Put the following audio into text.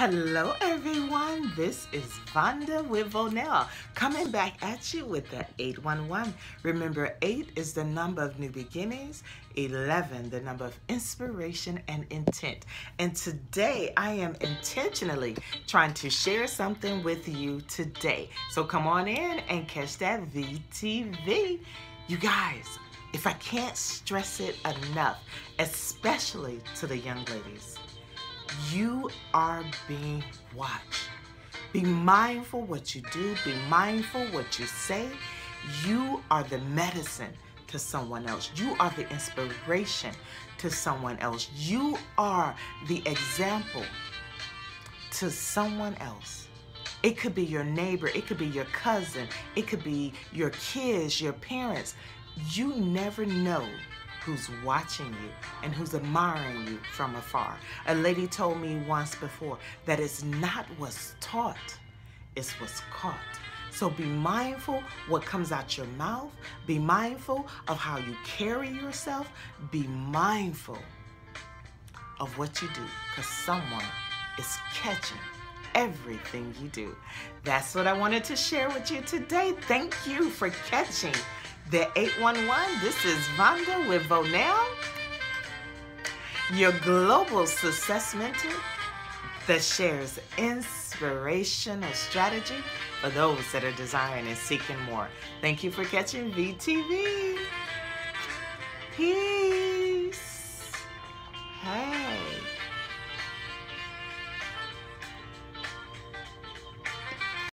Hello, everyone. This is Vonda with Vonell coming back at you with the 811. Remember, 8 is the number of new beginnings, 11, the number of inspiration and intent. And today, I am intentionally trying to share something with you today. So come on in and catch that VTV. You guys, if I can't stress it enough, especially to the young ladies, you are being watched. Be mindful what you do, be mindful what you say. You are the medicine to someone else. You are the inspiration to someone else. You are the example to someone else. It could be your neighbor, it could be your cousin, it could be your kids, your parents. You never know who's watching you and who's admiring you from afar. A lady told me once before that it's not what's taught, it's what's caught. So be mindful what comes out your mouth. Be mindful of how you carry yourself. Be mindful of what you do because someone is catching everything you do. That's what I wanted to share with you today. Thank you for catching the 811. This is Vonda with Vonell, your global success mentor that shares inspirational strategy for those that are desiring and seeking more. Thank you for catching VTV.